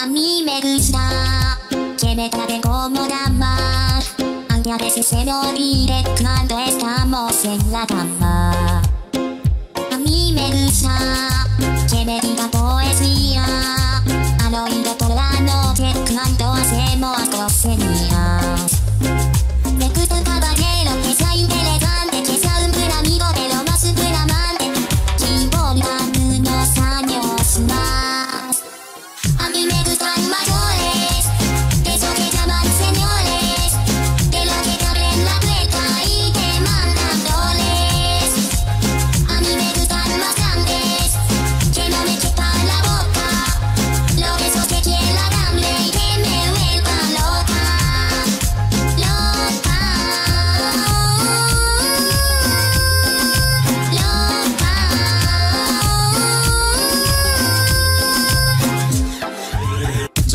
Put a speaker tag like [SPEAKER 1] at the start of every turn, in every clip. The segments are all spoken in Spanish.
[SPEAKER 1] A mí me gusta que me como dama, aunque a veces se me olvide cuando estamos en la cama.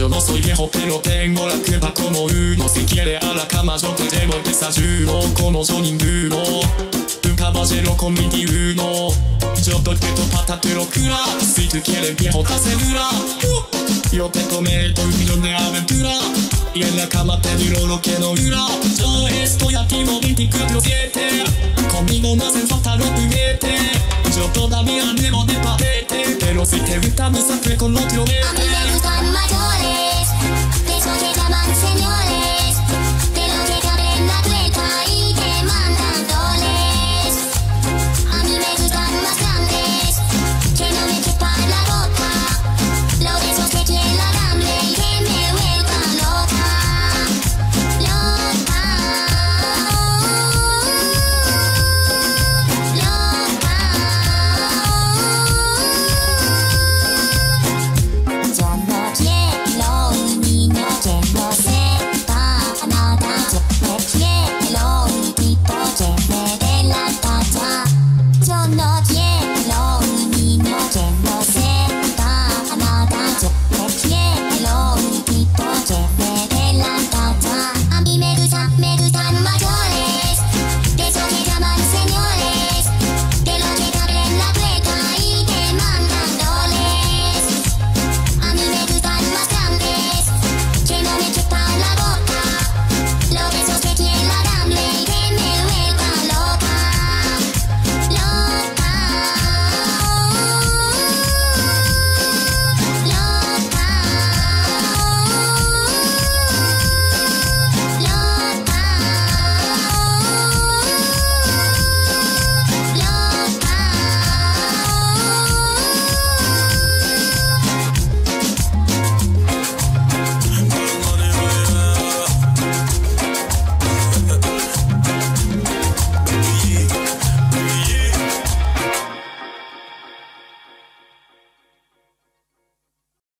[SPEAKER 1] No
[SPEAKER 2] soy viejo pero tengo la culpa como uno Si quiere a la cama yo te llevo el desayuno Como yo ninguno Un caballero con 21 Yo doy peto patate locura Si tú quieres viejo te asegura. Uh, Yo te prometo un millón de aventura Y en la cama te digo lo que no dura. Yo estoy activo 24-7 Conmigo no hacen falta los juguetes. Yo todavía debo de papete Pero si te gusta me saqué con
[SPEAKER 1] me
[SPEAKER 2] vete